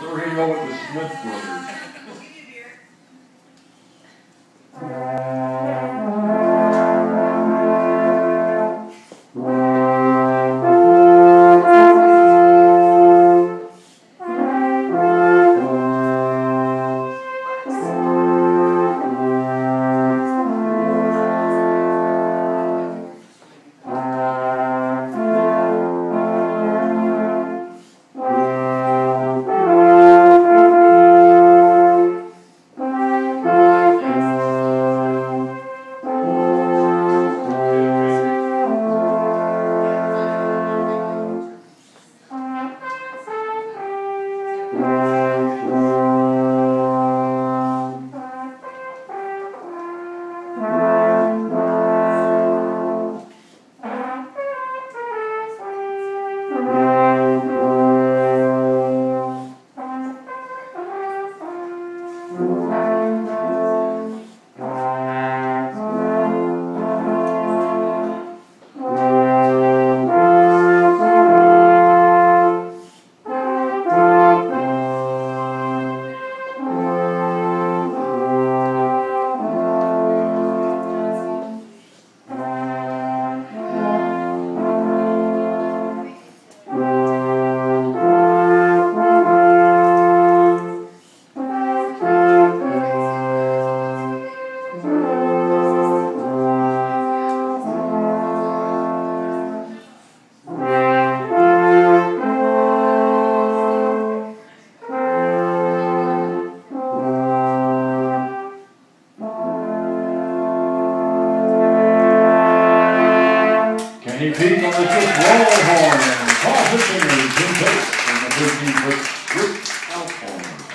So we're gonna go with the Smith brothers. Anthony Peake on the fifth roll horn and Paul Fisher and the 13th group, Rick